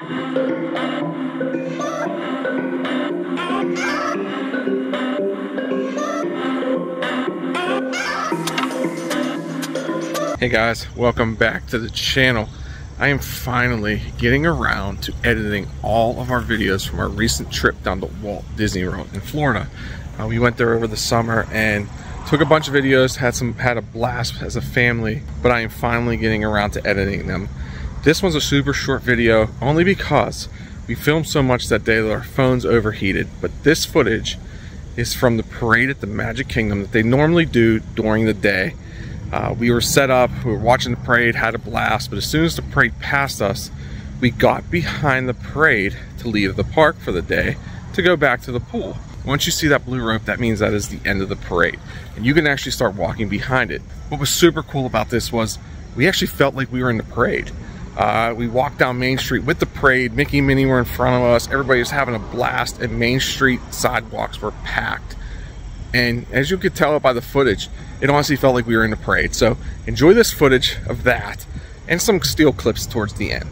Hey guys, welcome back to the channel. I am finally getting around to editing all of our videos from our recent trip down to Walt Disney World in Florida. Uh, we went there over the summer and took a bunch of videos, had some had a blast as a family, but I am finally getting around to editing them. This one's a super short video only because we filmed so much that day that our phones overheated, but this footage is from the parade at the Magic Kingdom that they normally do during the day uh, we were set up, we were watching the parade, had a blast, but as soon as the parade passed us, we got behind the parade to leave the park for the day to go back to the pool. Once you see that blue rope, that means that is the end of the parade. And you can actually start walking behind it. What was super cool about this was we actually felt like we were in the parade. Uh, we walked down Main Street with the parade. Mickey and Minnie were in front of us. Everybody was having a blast, and Main Street sidewalks were packed. And as you could tell by the footage, it honestly felt like we were in a parade. So enjoy this footage of that and some steel clips towards the end.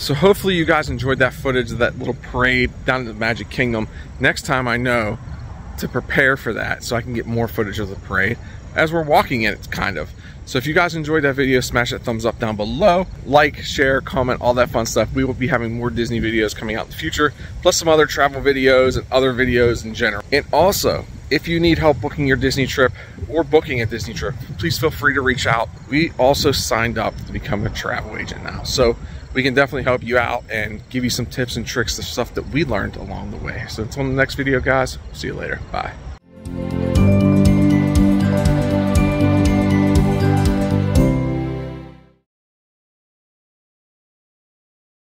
So hopefully you guys enjoyed that footage of that little parade down in the Magic Kingdom. Next time I know to prepare for that so I can get more footage of the parade as we're walking in it, kind of. So if you guys enjoyed that video, smash that thumbs up down below. Like, share, comment, all that fun stuff. We will be having more Disney videos coming out in the future, plus some other travel videos and other videos in general. And also, if you need help booking your Disney trip or booking a Disney trip, please feel free to reach out. We also signed up to become a travel agent now. So we can definitely help you out and give you some tips and tricks, the stuff that we learned along the way. So until the next video, guys, see you later. Bye.